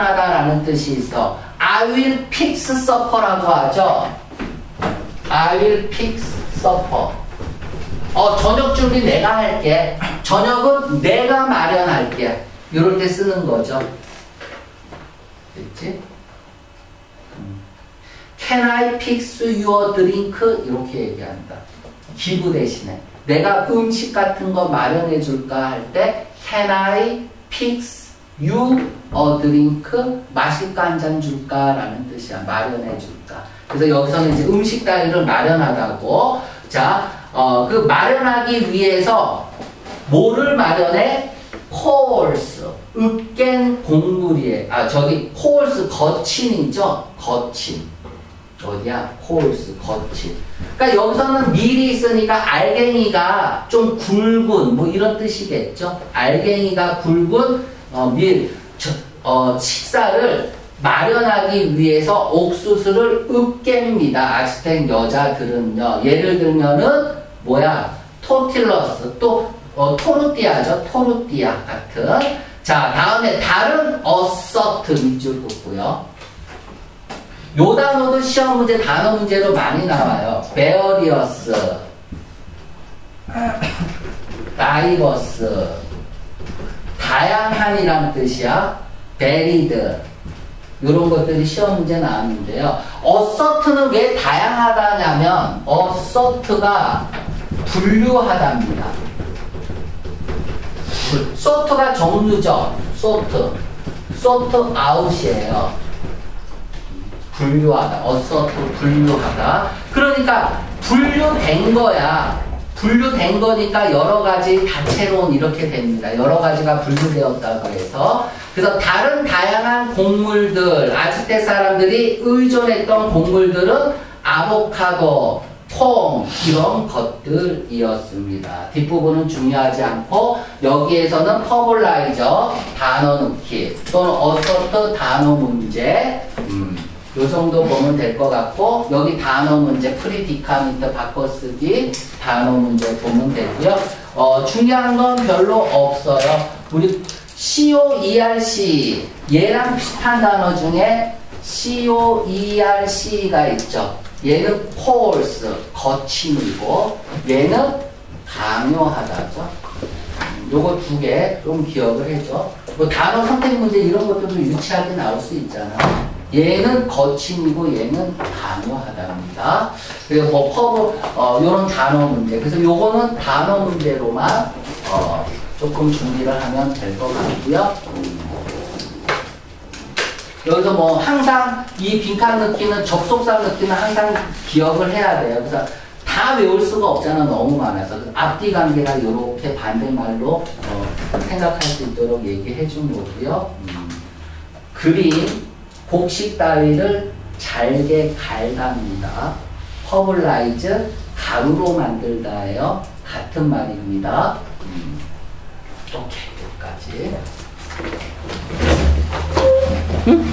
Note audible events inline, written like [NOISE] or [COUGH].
하다라는 뜻이 있어. I will fix supper라고 하죠. I will fix supper. 어, 저녁 준비 내가 할게. 저녁은 내가 마련할게. 이럴 때 쓰는 거죠. 됐지? 음. Can I fix your drink? 이렇게 얘기한다. 기부 대신에. 내가 음식 같은 거 마련해 줄까 할 때 Can I fix you a drink? 마실 거한잔 줄까? 라는 뜻이야. 마련해 줄까. 그래서 여기서는 이제 음식 따위를 마련하다고. 자, 어, 그 마련하기 위해서 뭐를 마련해? 코올스. 으깬 곡물이에. 아, 저기 코올스 거친이죠? 거친. 어디야? 코올스 거친. 그러니까 여기서는 밀이 있으니까 알갱이가 좀 굵은 뭐 이런 뜻이겠죠. 알갱이가 굵은 어, 밀, 저, 어, 식사를 마련하기 위해서 옥수수를 으깹니다. 아스텍 여자들은요. 예를 들면은 뭐야? 토틸러스 또 어, 토르띠아죠. 토르띠아 같은. 자 다음에 다른 어서트 밑줄 긋고요. 요 단어도 시험 문제 단어 문제로 많이 나와요. 베어리어스, [COUGHS] diverse, 한이란 뜻이야. varied 이런 것들이 시험 문제 나왔는데요. assort는 왜 다양하다냐면 assort가 분류하답니다. sort가 종류죠. 소트. 소트 아웃이에요. 분류하다. assort 분류하다. 그러니까 분류된 거야. 분류된 거니까 여러 가지 다채로운 이렇게 됩니다. 여러 가지가 분류되었다고 해서 그래서 다른 다양한 곡물들 아즈텍 사람들이 의존했던 곡물들은 아보카도, 콩 이런 것들이었습니다. 뒷부분은 중요하지 않고 여기에서는 fertilizer 단어 넣기 또는 assort 단어 문제 음, 요 정도 보면 될 것 같고 여기 단어 문제 predicament 바꿔쓰기 단어 문제 보면 되고요. 어, 중요한 건 별로 없어요. 우리 COERC 얘랑 비슷한 단어 중에 COERC가 있죠. 얘는 false, 거침이고 얘는 강요하다죠. 요거 두 개 좀 기억을 해줘. 뭐 단어 선택 문제 이런 것들도 유치하게 나올 수 있잖아. 얘는 거침이고 얘는 강요하다입니다. 그리고 뭐 퍼브 어, 요런 단어 문제. 그래서 요거는 단어 문제로만 어, 조금 준비를 하면 될 것 같고요. 여기서 뭐 항상 이 빈칸 넣기는 접속사 넣기는 항상 기억을 해야 돼요. 그래서 다 외울 수가 없잖아. 너무 많아서. 앞뒤 관계가 이렇게 반대말로 어, 생각할 수 있도록 얘기해 준 거고요. 음. 그림, 곡식 따위를 잘게 갈갑니다. 퍼블라이즈, 가루로 만들다예요. 같은 말입니다. 음. 오케이, 여기까지. 응?